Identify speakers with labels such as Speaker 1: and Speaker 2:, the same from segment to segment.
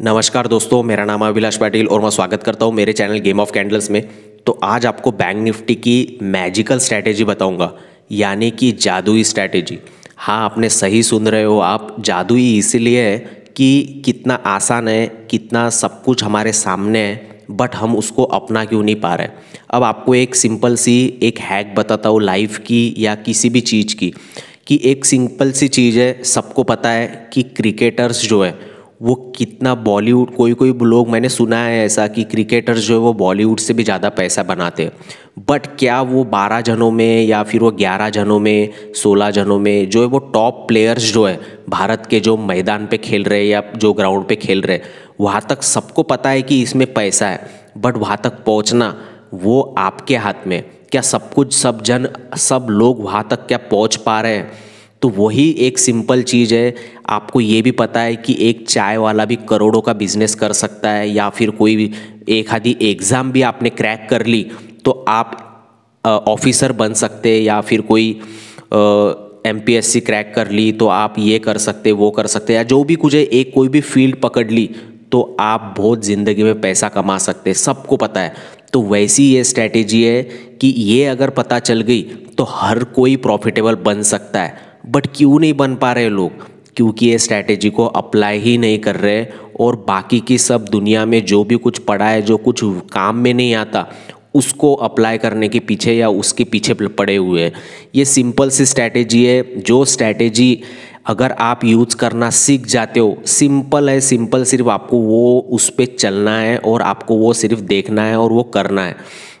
Speaker 1: नमस्कार दोस्तों, मेरा नाम अभिलाष पाटिल और मैं स्वागत करता हूँ मेरे चैनल गेम ऑफ़ कैंडल्स में। तो आज आपको बैंक निफ्टी की मैजिकल स्ट्रैटेजी बताऊँगा, यानी कि जादुई स्ट्रैटेजी हाँ आपने सही सुन रहे हो आप, जादुई इसीलिए है कि कितना आसान है, कितना सब कुछ हमारे सामने है। बट हम उसको अपना क्यों नहीं पा रहे? अब आपको एक सिंपल सी, एक हैक बताता हूँ लाइफ की या किसी भी चीज़ की, कि एक सिंपल सी चीज़ है, सबको पता है कि क्रिकेटर्स जो है, वो कितना बॉलीवुड कोई कोई लोग मैंने सुना है ऐसा कि क्रिकेटर्स जो है, वो बॉलीवुड से भी ज़्यादा पैसा बनाते हैं। बट क्या वो बारह जनों में या फिर वो ग्यारह जनों में, सोलह जनों में जो है वो टॉप प्लेयर्स जो है, भारत के जो मैदान पे खेल रहे हैं या जो ग्राउंड पे खेल रहे हैं वहाँ तक सबको पता है कि इसमें पैसा है। बट वहाँ तक पहुँचना, वो आपके हाथ में। क्या सब कुछ, सब जन, सब लोग वहाँ तक क्या पहुँच पा रहे हैं? तो वही एक सिंपल चीज़ है। आपको ये भी पता है कि एक चाय वाला भी करोड़ों का बिज़नेस कर सकता है या फिर कोई भी, एक आधी एग्ज़ाम भी आपने क्रैक कर ली। तो आप ऑफिसर बन सकते या फिर कोई M P S C crack कर ली तो आप ये कर सकते, वो कर सकते या जो भी कुछ है एक कोई भी फ़ील्ड पकड़ ली तो आप बहुत ज़िंदगी में पैसा कमा सकते, सबको पता है। तो वैसी ये स्ट्रैटेजी है कि ये अगर पता चल गई तो हर कोई प्रॉफिटेबल बन सकता है। बट क्यों नहीं बन पा रहे लोग? क्योंकि ये स्ट्रैटेजी को अप्लाई ही नहीं कर रहे और बाकी की सब दुनिया में जो भी कुछ पड़ा है, जो कुछ काम में नहीं आता उसको अप्लाई करने के पीछे या उसके पीछे पड़े हुए हैं। ये सिंपल सी स्ट्रैटेजी है, जो स्ट्रैटेजी अगर आप यूज़ करना सीख जाते हो सिंपल है सिंपल सिर्फ़ आपको वो उस पर चलना है और आपको वो सिर्फ़ देखना है और वो करना है।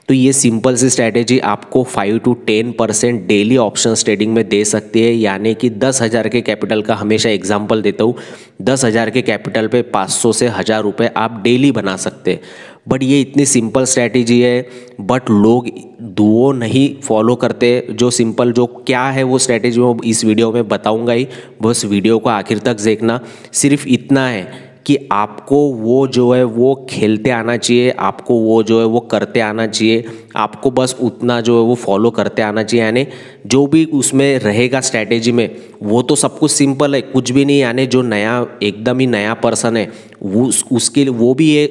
Speaker 1: तो ये सिंपल सी स्ट्रैटेजी आपको five to ten percent daily option trading में दे सकती है। यानी कि दस हज़ार के कैपिटल का हमेशा एग्जांपल देता हूँ। दस हज़ार के कैपिटल पे पाँच सौ से हज़ार रुपये आप डेली बना सकते हैं। बट ये इतनी सिंपल स्ट्रैटेजी है बट लोग दुओ नहीं फॉलो करते। जो सिंपल जो क्या है वो स्ट्रैटेजी वो इस वीडियो में बताऊँगा ही। बस वीडियो को आखिर तक देखना। सिर्फ़ इतना है कि आपको वो जो है वो खेलते आना चाहिए आपको वो जो है वो करते आना चाहिए आपको बस उतना जो है वो फॉलो करते आना चाहिए। यानी जो भी उसमें रहेगा स्ट्रैटेजी में वो तो सब कुछ सिंपल है कुछ भी नहीं। यानी जो नया एकदम ही नया पर्सन है वो उस, उसके लिए वो भी ये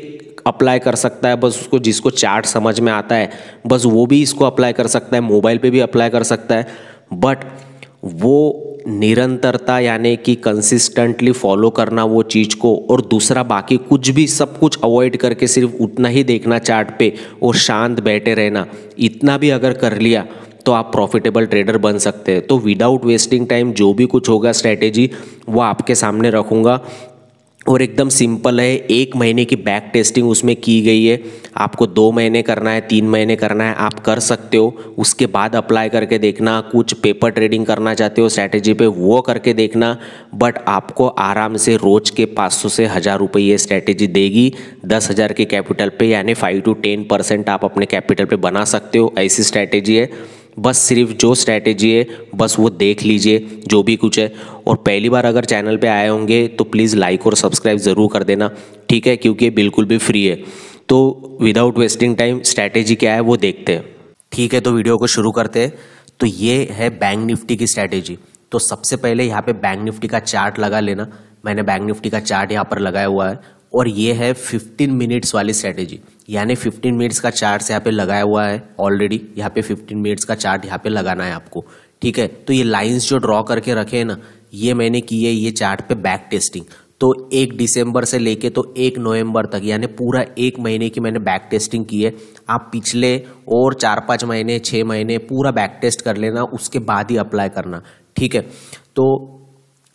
Speaker 1: अप्लाई कर सकता है बस उसको जिसको चार्ट समझ में आता है बस वो भी इसको अप्लाई कर सकता है मोबाइल पे भी अप्लाई कर सकता है। बट वो निरंतरता यानी कि कंसिस्टेंटली फॉलो करना वो चीज़ को और दूसरा बाकी कुछ भी सब कुछ अवॉइड करके सिर्फ़ उतना ही देखना चार्ट पे और शांत बैठे रहना। इतना भी अगर कर लिया तो आप प्रॉफिटेबल ट्रेडर बन सकते हैं। तो विदाउट वेस्टिंग टाइम जो भी कुछ होगा स्ट्रैटेजी वो आपके सामने रखूँगा। और एकदम सिंपल है, एक महीने की बैक टेस्टिंग उसमें की गई है। आपको दो महीने करना है, तीन महीने करना है, आप कर सकते हो। उसके बाद अप्लाई करके देखना, कुछ पेपर ट्रेडिंग करना चाहते हो स्ट्रैटेजी पे वो करके देखना। बट आपको आराम से रोज के 500 से हज़ार रुपये ये स्ट्रैटेजी देगी। दस हज़ार के कैपिटल पे, यानी फाइव टू टेन परसेंट आप अपने कैपिटल पे बना सकते हो, ऐसी स्ट्रैटेजी है। बस सिर्फ़ जो स्ट्रैटेजी है, बस वो देख लीजिए, जो भी कुछ है। और पहली बार अगर चैनल पे आए होंगे तो प्लीज़ लाइक और सब्सक्राइब ज़रूर कर देना, ठीक है? क्योंकि बिल्कुल भी फ्री है। तो विदाउट वेस्टिंग टाइम स्ट्रैटेजी क्या है, वो देखते हैं। ठीक है तो वीडियो को शुरू करते हैं। तो ये है बैंक निफ्टी की स्ट्रैटेजी तो सबसे पहले यहाँ पे बैंक निफ्टी का चार्ट लगा लेना। मैंने बैंक निफ्टी का चार्ट यहाँ पर लगाया हुआ है। और ये है 15 मिनट्स वाली स्ट्रेटेजी यानी 15 मिनट्स का चार्ट यहाँ पे लगाया हुआ है ऑलरेडी यहाँ पे 15 मिनट्स का चार्ट यहाँ पे लगाना है आपको। ठीक है? तो ये लाइंस जो ड्रॉ करके रखे हैं ना, ये मैंने की है ये चार्ट पे बैक टेस्टिंग तो एक दिसंबर से लेके तो एक नवंबर तक, यानी पूरा एक महीने की मैंने बैक टेस्टिंग की है। आप पिछले और चार पाँच महीने छः महीने पूरा बैक टेस्ट कर लेना, उसके बाद ही अप्लाई करना। ठीक है? तो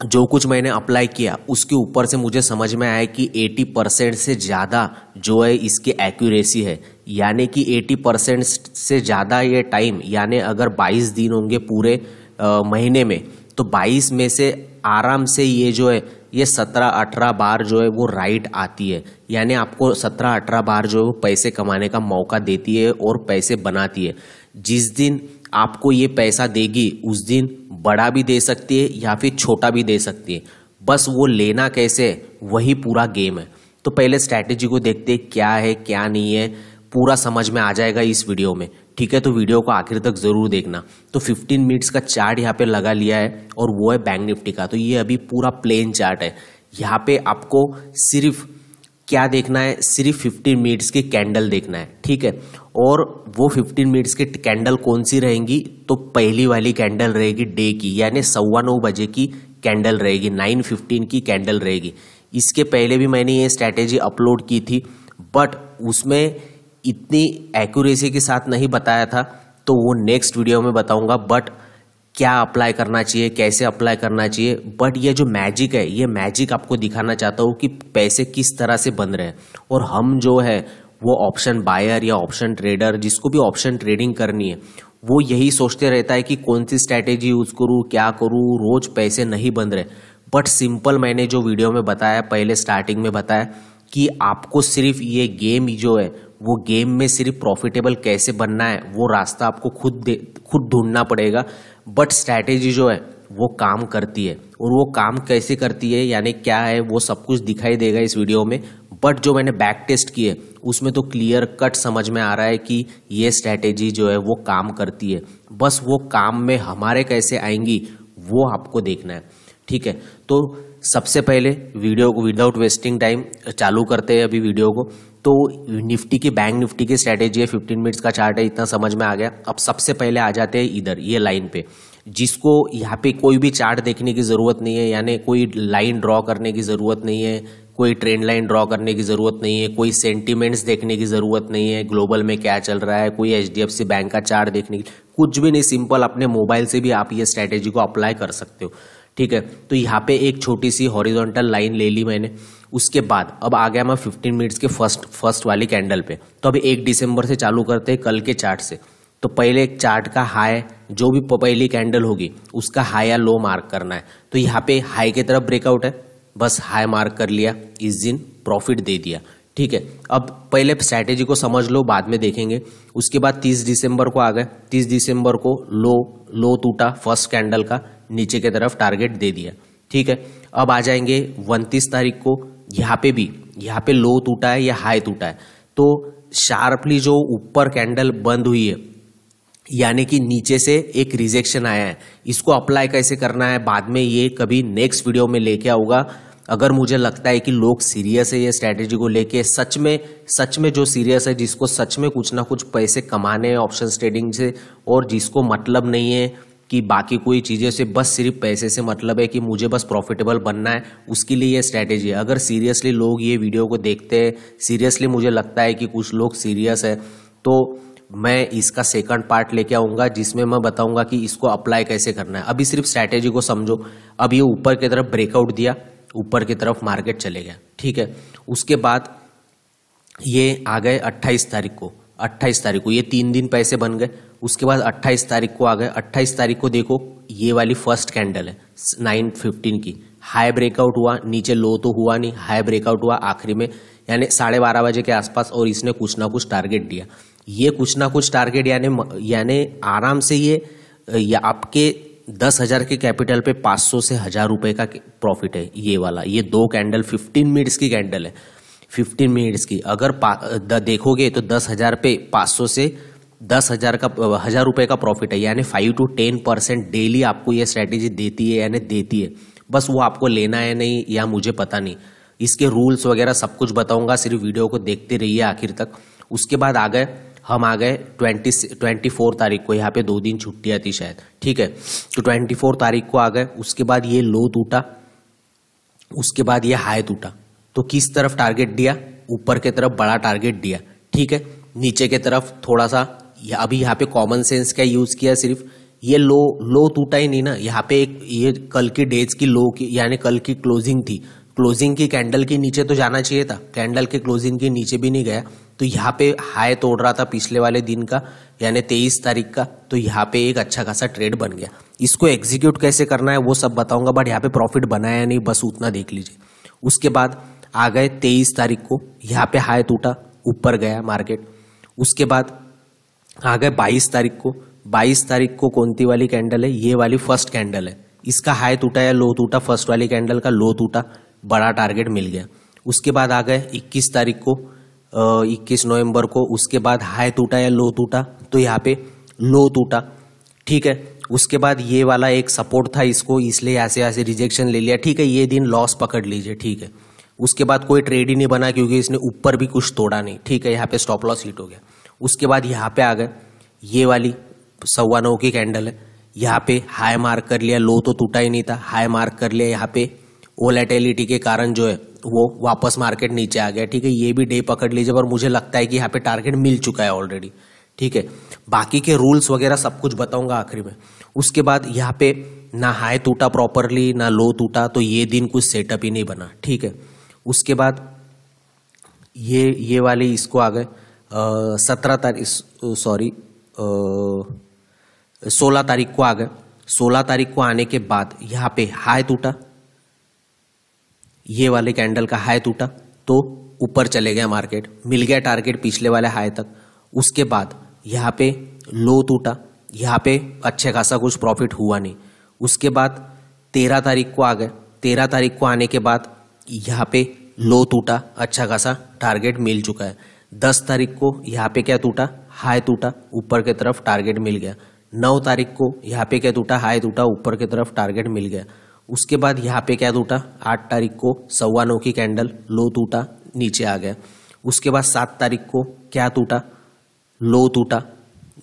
Speaker 1: जो कुछ मैंने अप्लाई किया उसके ऊपर से मुझे समझ में आया कि 80 परसेंट से ज़्यादा जो है इसकी एक्यूरेसी है। यानी कि 80 परसेंट से ज़्यादा ये टाइम यानी अगर 22 दिन होंगे पूरे आ, महीने में तो 22 में से आराम से ये जो है ये 17-18 बार जो है वो राइट आती है। यानी आपको 17-18 बार जो है वो पैसे कमाने का मौका देती है और पैसे बनाती है। जिस दिन आपको ये पैसा देगी, उस दिन बड़ा भी दे सकती है या फिर छोटा भी दे सकती है। बस वो लेना कैसे वही पूरा गेम है। तो पहले स्ट्रैटेजी को देखते क्या है, क्या नहीं है, पूरा समझ में आ जाएगा इस वीडियो में। ठीक है तो वीडियो को आखिर तक ज़रूर देखना। तो 15 मिनट्स का चार्ट यहाँ पे लगा लिया है और वो है बैंक निफ्टी का। तो ये अभी पूरा प्लेन चार्ट है। यहाँ पे आपको सिर्फ़ क्या देखना है? सिर्फ़ 15 मिनट्स की कैंडल देखना है, ठीक है? और वो 15 मिनट्स की कैंडल कौन सी रहेंगी? तो पहली वाली कैंडल रहेगी डे की, यानी सवा नौ बजे की कैंडल रहेगी 9:15 की कैंडल रहेगी। इसके पहले भी मैंने ये स्ट्रैटेजी अपलोड की थी बट उसमें इतनी एक्यूरेसी के साथ नहीं बताया था तो वो नेक्स्ट वीडियो में बताऊँगा बट क्या अप्लाई करना चाहिए, कैसे अप्लाई करना चाहिए बट ये जो मैजिक है, ये मैजिक आपको दिखाना चाहता हूँ कि पैसे किस तरह से बन रहे हैं। और हम जो है, वो ऑप्शन बायर या ऑप्शन ट्रेडर जिसको भी ऑप्शन ट्रेडिंग करनी है, वो यही सोचते रहता है कि कौन सी स्ट्रैटेजी यूज़ करूँ, क्या करूँ, रोज पैसे नहीं बन रहे। बट सिंपल मैंने जो वीडियो में बताया, पहले स्टार्टिंग में बताया, कि आपको सिर्फ़ ये गेम जो है वो गेम में सिर्फ़ प्रॉफिटेबल कैसे बनना है, वो रास्ता आपको खुद दे, खुद ढूंढना पड़ेगा। बट स्ट्रैटेजी जो है, वो काम करती है। और वो काम कैसे करती है, यानी क्या है, वो सब कुछ दिखाई देगा इस वीडियो में। बट जो मैंने बैक टेस्ट किए उसमें तो क्लियर कट समझ में आ रहा है कि ये स्ट्रैटेजी जो है, वो काम करती है। बस वो काम में हमारे कैसे आएँगी, वो आपको देखना है। ठीक है? तो सबसे पहले वीडियो को विदाउट वेस्टिंग टाइम चालू करते हैं अभी वीडियो को। तो निफ्टी की बैंक निफ्टी की स्ट्रैटेजी है फिफ्टीन मिनट्स का चार्ट है, इतना समझ में आ गया। अब सबसे पहले आ जाते हैं इधर, ये लाइन पे। जिसको यहाँ पे कोई भी चार्ट देखने की ज़रूरत नहीं है, यानी कोई लाइन ड्रॉ करने की ज़रूरत नहीं है, कोई ट्रेंड लाइन ड्रॉ करने की ज़रूरत नहीं है, कोई सेंटीमेंट्स देखने की ज़रूरत नहीं है ग्लोबल में क्या चल रहा है, कोई एचडीएफसी बैंक का चार्ट देखने की, कुछ भी नहीं सिंपल अपने मोबाइल से भी आप ये स्ट्रैटेजी को अप्लाई कर सकते हो। ठीक है तो यहाँ पे एक छोटी सी हॉरिजॉन्टल लाइन ले ली मैंने। उसके बाद, अब आ गया मैं 15 मिनट्स के फ़र्स्ट फ़र्स्ट वाली कैंडल पे। तो अभी एक दिसंबर से चालू करते हैं, कल के चार्ट से। तो पहले एक चार्ट का हाई जो भी पहली कैंडल होगी, उसका हाई या लो मार्क करना है। तो यहाँ पे हाई की तरफ़ ब्रेकआउट है। बस हाई मार्क कर लिया, इस दिन प्रॉफिट दे दिया। ठीक है, अब पहले स्ट्रैटेजी को समझ लो, बाद में देखेंगे। उसके बाद 30 दिसंबर को आ गए। 30 दिसंबर को लो लो टूटा फ़र्स्ट कैंडल का, नीचे की तरफ़ टारगेट दे दिया। ठीक है, अब आ जाएँगे उनतीस तारीख को यहाँ पे भी, यहाँ पे लो टूटा है या हाई टूटा है। तो शार्पली जो ऊपर कैंडल बंद हुई है, यानी कि नीचे से एक रिजेक्शन आया है, इसको अप्लाई कैसे करना है, बाद में ये कभी नेक्स्ट वीडियो में लेके आऊँगा। अगर मुझे लगता है कि लोग सीरियस है, ये स्ट्रैटेजी को लेके सच में सच में जो सीरियस है, जिसको सच में कुछ ना कुछ पैसे कमाने हैं ऑप्शन ट्रेडिंग से, और जिसको मतलब नहीं है कि बाकी कोई चीज़ें से बस सिर्फ़ पैसे से मतलब है कि मुझे बस प्रॉफिटेबल बनना है, उसके लिए ये स्ट्रैटेजी है। अगर सीरियसली लोग ये वीडियो को देखते हैं सीरियसली मुझे लगता है कि कुछ लोग सीरियस है तो मैं इसका सेकंड पार्ट लेके आऊँगा, जिसमें मैं बताऊँगा कि इसको अप्लाई कैसे करना है। अभी सिर्फ़ स्ट्रैटेजी को समझो। अब ये ऊपर की तरफ़ ब्रेकआउट दिया, ऊपर की तरफ़ मार्केट चले गया। ठीक है? उसके बाद ये आ गए अट्ठाईस तारीख को। अट्ठाईस तारीख को। ये तीन दिन पैसे बन गए। उसके बाद 28 तारीख को आ गए। 28 तारीख को देखो, ये वाली फ़र्स्ट कैंडल है नाइन फिफ्टीन की। हाई ब्रेकआउट हुआ, नीचे लो तो हुआ नहीं हाई ब्रेकआउट हुआ आखिरी में, यानी साढ़े बारह बजे के आसपास और इसने कुछ ना कुछ टारगेट दिया। ये कुछ ना कुछ टारगेट यानी यानी आराम से ये, या आपके दस हज़ार के कैपिटल पे पाँच सौ से हज़ार रुपए का प्रॉफिट है, ये वाला। ये दो कैंडल फिफ्टीन मिनट्स की कैंडल है। फिफ्टीन मिनट्स की। अगर देखोगे तो दस हज़ार पे पाँच सौ से दस हज़ार का हज़ार रुपए का प्रॉफिट है, यानी five to ten percent daily आपको ये स्ट्रैटेजी देती है यानी देती है। बस वो आपको लेना है नहीं या मुझे पता नहीं। इसके रूल्स वगैरह सब कुछ बताऊँगा, सिर्फ़ वीडियो को देखते रहिए आखिर तक। उसके बाद आ गए, हम आ गए ट्वेंटी ट्वेंटी फोर तारीख को, यहाँ पे दो दिन छुट्टियाँ थी शायद, ठीक है? तो ट्वेंटी फोर तारीख को आ गए, उसके बाद ये लो टूटा उसके बाद ये हाई टूटा तो किस तरफ़ टारगेट दिया? ऊपर के तरफ़ बड़ा टारगेट दिया, ठीक है? नीचे की तरफ़ थोड़ा सा अभी यहाँ पे कॉमन सेंस का यूज़ किया सिर्फ़, ये लो लो टूटा ही नहीं ना, यहाँ पे एक, ये कल की डेज़ की लो की, यानी कल की क्लोजिंग थी। क्लोजिंग की कैंडल के नीचे तो जाना चाहिए था कैंडल के क्लोजिंग के नीचे भी नहीं गया। तो यहाँ पे हाई तोड़ रहा था पिछले वाले दिन का, यानी तेईस तारीख का तो यहाँ पे एक अच्छा खासा ट्रेड बन गया। इसको एग्जीक्यूट कैसे करना है, वो सब बताऊँगा बट यहाँ पे प्रॉफिट बनाया नहीं, बस उतना देख लीजिए। उसके बाद आ गए तेईस तारीख को, यहाँ पे हाई टूटा ऊपर गया मार्केट उसके बाद आ गए बाईस तारीख को। बाईस तारीख को कौन सी वाली कैंडल है? ये वाली फ़र्स्ट कैंडल है। इसका हाई टूटा या लो टूटा फ़र्स्ट वाली कैंडल का लो टूटा, बड़ा टारगेट मिल गया। उसके बाद आ गए इक्कीस तारीख को इक्कीस नवंबर को, उसके बाद हाई टूटा या लो टूटा तो यहाँ पे लो टूटा। ठीक है? उसके बाद ये वाला एक सपोर्ट था इसको, इसलिए ऐसे ऐसे रिजेक्शन ले लिया। ठीक है, ये दिन लॉस पकड़ लीजिए। ठीक है? उसके बाद कोई ट्रेड ही नहीं बना क्योंकि इसने ऊपर भी कुछ तोड़ा नहीं। ठीक है, यहाँ पे स्टॉप लॉस हिट हो गया। उसके बाद यहाँ पे आ गए। ये वाली सवा नौ की कैंडल है। यहाँ पे हाई मार्क कर लिया लो तो टूटा ही नहीं था। हाई मार्क कर लिया यहाँ पे। ओलेटिलिटी के कारण जो है, वो वापस मार्केट नीचे आ गया। ठीक है, ये भी डे पकड़ लीजिए, पर मुझे लगता है कि यहाँ पे टारगेट मिल चुका है ऑलरेडी ठीक है, बाकी के रूल्स वगैरह सब कुछ बताऊँगा आखिरी में। उसके बाद यहाँ पे ना हाई टूटा प्रॉपरली ना लो टूटा तो ये दिन कुछ सेटअप ही नहीं बना। ठीक है, उसके बाद ये ये वाले इसको आ गए। सत्रह तारीख सॉरी सोलह तारीख को आ गए। सोलह तारीख को आने के बाद यहाँ पे हाई टूटा। ये वाले कैंडल का हाई टूटा तो ऊपर चले गया मार्केट। मिल गया टारगेट पिछले वाले हाई तक। उसके बाद यहाँ पे लो टूटा। यहाँ पे अच्छे खासा कुछ प्रॉफिट हुआ नहीं। उसके बाद तेरह तारीख को आ गए। तेरह तारीख को आने के बाद यहाँ पे लो टूटा। अच्छा खासा टारगेट मिल चुका है। दस तारीख को यहाँ पे क्या टूटा? हाई टूटा, ऊपर की तरफ़ टारगेट मिल गया। नौ तारीख को यहाँ पे क्या टूटा? हाई टूटा, ऊपर की तरफ़ टारगेट मिल गया। उसके बाद यहाँ पे क्या टूटा? आठ तारीख को सवा नौ की कैंडल लो टूटा, नीचे आ गया। उसके बाद सात तारीख को क्या टूटा? लो टूटा,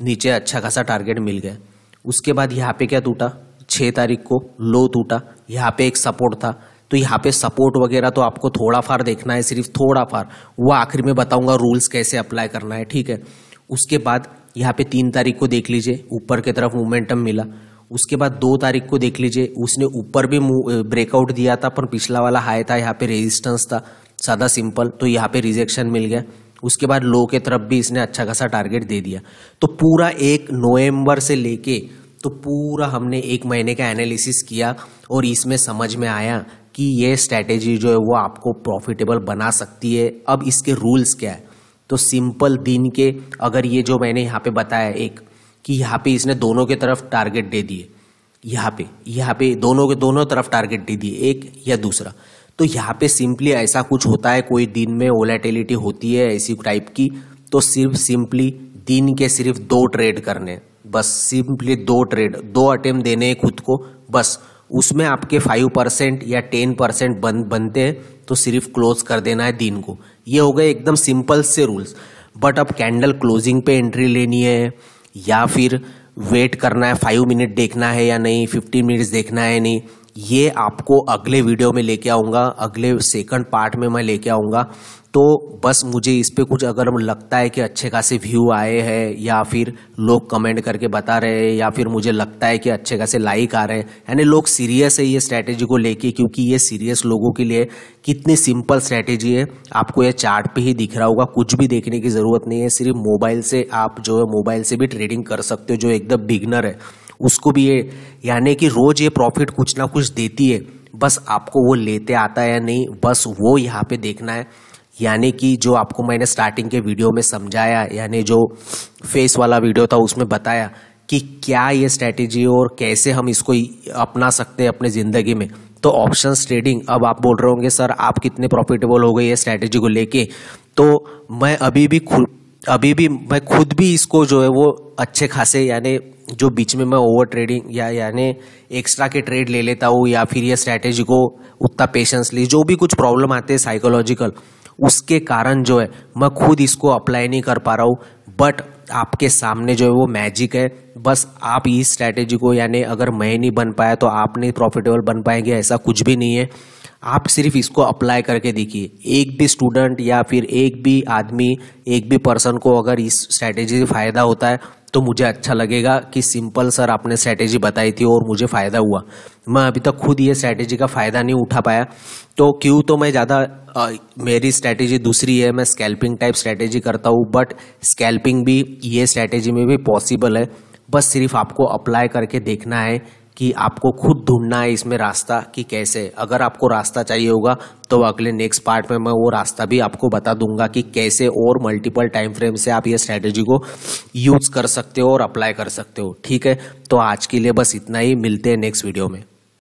Speaker 1: नीचे अच्छा खासा टारगेट मिल गया। उसके बाद यहाँ पे क्या टूटा? छः तारीख को लो टूटा। यहाँ पे एक सपोर्ट था। तो यहाँ पे सपोर्ट वगैरह तो आपको थोड़ा फार देखना है, सिर्फ़ थोड़ा फार। वो आखिर में बताऊँगा रूल्स कैसे अप्लाई करना है, ठीक है? उसके बाद यहाँ पे तीन तारीख को देख लीजिए, ऊपर की तरफ़ मोमेंटम मिला। उसके बाद दो तारीख को देख लीजिए, उसने ऊपर भी ब्रेकआउट दिया था, पर पिछला वाला हाई था, यहाँ पे रेजिस्टेंस था, सादा सिंपल तो यहाँ पे रिजेक्शन मिल गया। उसके बाद लो के तरफ़ भी इसने अच्छा खासा टारगेट दे दिया। तो पूरा एक नवंबर से लेके तो पूरा हमने एक महीने का एनालिसिस किया और इसमें समझ में आया कि ये स्ट्रैटेजी जो है वो आपको प्रॉफिटेबल बना सकती है। अब इसके रूल्स क्या है? तो सिंपल दिन के अगर ये जो मैंने यहाँ पे बताया एक, कि यहाँ पे इसने दोनों के तरफ़ टारगेट दे दिए। यहाँ पे यहाँ पे दोनों के दोनों तरफ़ टारगेट दे दिए, एक या दूसरा। तो यहाँ पे सिंपली ऐसा कुछ होता है, कोई दिन में ओलेटिलिटी होती है ऐसी टाइप की तो सिर्फ़ सिंपली दिन के सिर्फ़ दो ट्रेड करने। बस सिंपली दो ट्रेड दो अटेम्प्ट देने खुद को, बस। उसमें आपके फाइव परसेंट या टेन परसेंट बन, बनते हैं तो सिर्फ़ क्लोज कर देना है दिन को। ये हो गए एकदम सिंपल से रूल्स बट अब कैंडल क्लोजिंग पे एंट्री लेनी है, या फिर वेट करना है फाइव मिनट देखना है या नहीं फिफ्टीन मिनट्स देखना है नहीं, ये आपको अगले वीडियो में लेके आऊँगा, अगले सेकंड पार्ट में मैं लेके आऊँगा। तो बस मुझे इस पर कुछ अगर लगता है कि अच्छे खासे व्यू आए हैं, या फिर लोग कमेंट करके बता रहे हैं, या फिर मुझे लगता है कि अच्छे खासे लाइक आ रहे हैं। यानी लोग सीरियस है ये स्ट्रैटेजी को लेके, क्योंकि ये सीरियस लोगों के लिए कितनी सिंपल स्ट्रैटेजी है। आपको ये चार्ट पे ही दिख रहा होगा, कुछ भी देखने की ज़रूरत नहीं है। सिर्फ़ मोबाइल से आप जो है मोबाइल से भी ट्रेडिंग कर सकते हो, जो एकदम बिगनर है। उसको भी ये, यानी कि रोज़ ये प्रॉफिट कुछ ना कुछ देती है। बस आपको वो लेते आता है या नहीं, बस वो यहाँ पे देखना है। यानी कि जो आपको मैंने स्टार्टिंग के वीडियो में समझाया, यानी जो फेस वाला वीडियो था उसमें बताया कि क्या ये स्ट्रैटेजी और कैसे हम इसको अपना सकते हैं अपने ज़िंदगी में। तो ऑप्शन ट्रेडिंग अब आप बोल रहे होंगे, सर, आप कितने प्रॉफिटेबल हो गए ये स्ट्रैटेजी को लेके? तो मैं अभी भी खुद अभी भी मैं खुद भी इसको जो है वो अच्छे खासे, यानी जो बीच में मैं ओवर ट्रेडिंग या यानी एक्स्ट्रा के ट्रेड ले लेता हूँ या फिर ये स्ट्रैटेजी को उतना पेशेंसली जो भी कुछ प्रॉब्लम आते हैं साइकोलॉजिकल उसके कारण जो है, मैं खुद इसको अप्लाई नहीं कर पा रहा हूँ। बट आपके सामने जो है वो मैजिक है। बस आप इस स्ट्रैटेजी को यानी अगर मैं नहीं बन पाया तो आप नहीं प्रॉफिटेबल बन पाएँगे, ऐसा कुछ भी नहीं है। आप सिर्फ़ इसको अप्लाई करके देखिए। एक भी स्टूडेंट या फिर एक भी आदमी, एक भी पर्सन को अगर इस स्ट्रैटेजी से फ़ायदा होता है तो मुझे अच्छा लगेगा कि सिंपल सर आपने स्ट्रैटेजी बताई थी और मुझे फ़ायदा हुआ। मैं अभी तक खुद ये स्ट्रैटेजी का फ़ायदा नहीं उठा पाया। तो क्यों तो मैं ज़्यादा मेरी स्ट्रैटेजी दूसरी है, मैं स्कैल्पिंग टाइप स्ट्रैटेजी करता हूँ बट स्कैल्पिंग भी, ये स्ट्रैटेजी में भी पॉसिबल है। बस सिर्फ़ आपको अप्लाई करके देखना है कि आपको खुद ढूंढना है इसमें रास्ता कि कैसे। अगर आपको रास्ता चाहिए होगा तो अगले नेक्स्ट पार्ट में मैं वो रास्ता भी आपको बता दूँगा कि कैसे और मल्टीपल टाइम फ्रेम से आप ये स्ट्रैटेजी को यूज़ कर सकते हो और अप्लाई कर सकते हो। ठीक है? तो आज के लिए बस इतना ही। मिलते हैं नेक्स्ट वीडियो में।